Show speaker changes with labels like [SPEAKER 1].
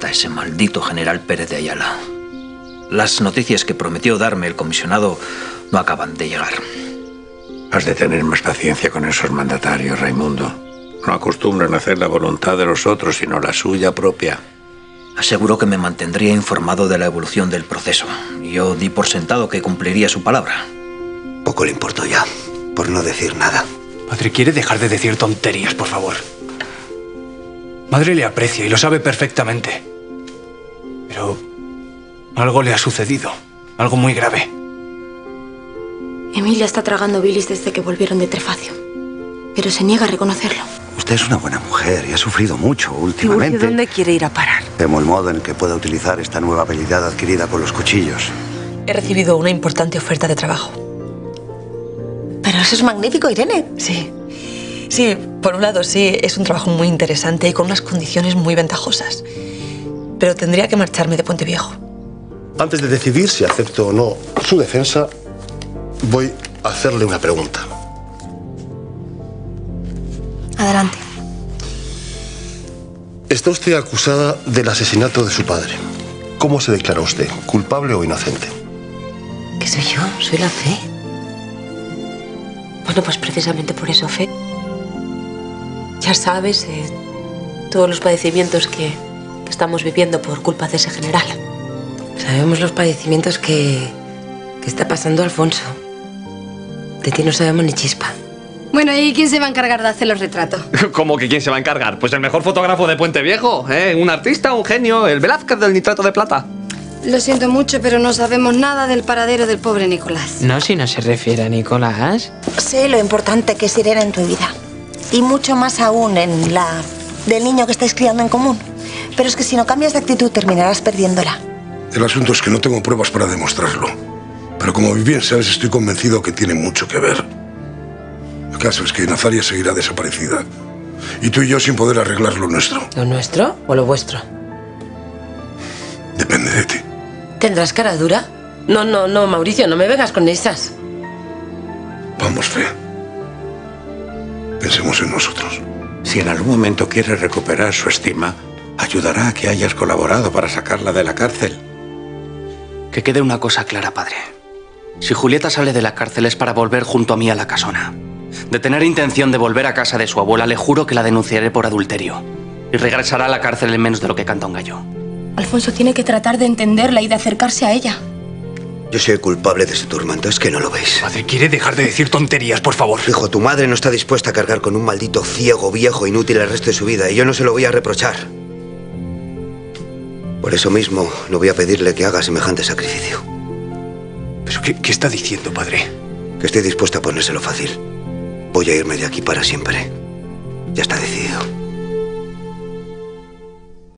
[SPEAKER 1] está ese maldito general Pérez de Ayala? Las noticias que prometió darme el comisionado no acaban de llegar.
[SPEAKER 2] Has de tener más paciencia con esos mandatarios, Raimundo. No acostumbran a hacer la voluntad de los otros, sino la suya propia.
[SPEAKER 1] Aseguró que me mantendría informado de la evolución del proceso. Yo di por sentado que cumpliría su palabra.
[SPEAKER 3] Poco le importó ya, por no decir nada.
[SPEAKER 4] Padre, ¿quiere dejar de decir tonterías, por favor? Madre le aprecia y lo sabe perfectamente. Pero algo le ha sucedido. Algo muy grave.
[SPEAKER 5] Emilia está tragando bilis desde que volvieron de Trefacio. Pero se niega a reconocerlo.
[SPEAKER 3] Usted es una buena mujer y ha sufrido mucho últimamente.
[SPEAKER 6] ¿Dónde quiere ir a parar?
[SPEAKER 3] Temo el modo en el que pueda utilizar esta nueva habilidad adquirida con los cuchillos.
[SPEAKER 6] He recibido una importante oferta de trabajo.
[SPEAKER 5] Pero eso es magnífico, Irene.
[SPEAKER 6] Sí. Sí, por un lado sí, es un trabajo muy interesante y con unas condiciones muy ventajosas. Pero tendría que marcharme de Puente Viejo.
[SPEAKER 7] Antes de decidir si acepto o no su defensa, voy a hacerle una pregunta.
[SPEAKER 5] Adelante.
[SPEAKER 7] Está usted acusada del asesinato de su padre. ¿Cómo se declara usted? ¿Culpable o inocente?
[SPEAKER 6] ¿Qué soy yo? Soy la fe. Bueno, pues precisamente por eso, fe. Ya sabes, eh, todos los padecimientos que, que estamos viviendo por culpa de ese general.
[SPEAKER 8] Sabemos los padecimientos que, que está pasando Alfonso. De ti no sabemos ni chispa.
[SPEAKER 9] Bueno, ¿y quién se va a encargar de hacer los retratos?
[SPEAKER 10] ¿Cómo que quién se va a encargar? Pues el mejor fotógrafo de Puente Viejo, ¿eh? Un artista, un genio, el Velázquez del nitrato de plata.
[SPEAKER 9] Lo siento mucho, pero no sabemos nada del paradero del pobre Nicolás.
[SPEAKER 11] No, si no se refiere a Nicolás.
[SPEAKER 5] Sé lo importante que es Irene en tu vida. Y mucho más aún en la del niño que estáis criando en común. Pero es que si no cambias de actitud terminarás perdiéndola.
[SPEAKER 12] El asunto es que no tengo pruebas para demostrarlo. Pero como bien sabes, estoy convencido que tiene mucho que ver. El caso es que Nazaria seguirá desaparecida. Y tú y yo sin poder arreglar lo nuestro.
[SPEAKER 8] ¿Lo nuestro o lo vuestro?
[SPEAKER 12] Depende de ti.
[SPEAKER 8] ¿Tendrás cara dura? No, no, no, Mauricio, no me vengas con esas.
[SPEAKER 12] Vamos, Fe. Pensemos en nosotros.
[SPEAKER 2] Si en algún momento quiere recuperar su estima, ayudará a que hayas colaborado para sacarla de la cárcel.
[SPEAKER 11] Que quede una cosa clara, padre. Si Julieta sale de la cárcel es para volver junto a mí a la casona. De tener intención de volver a casa de su abuela, le juro que la denunciaré por adulterio. Y regresará a la cárcel en menos de lo que canta un gallo.
[SPEAKER 5] Alfonso tiene que tratar de entenderla y de acercarse a ella.
[SPEAKER 3] Yo soy el culpable de ese turmento, es que no lo veis.
[SPEAKER 4] Padre, ¿quiere dejar de decir tonterías, por favor?
[SPEAKER 3] Hijo, tu madre no está dispuesta a cargar con un maldito ciego, viejo, inútil el resto de su vida, y yo no se lo voy a reprochar. Por eso mismo no voy a pedirle que haga semejante sacrificio.
[SPEAKER 4] ¿Pero qué, qué está diciendo, padre?
[SPEAKER 3] Que estoy dispuesta a ponérselo fácil. Voy a irme de aquí para siempre. Ya está decidido.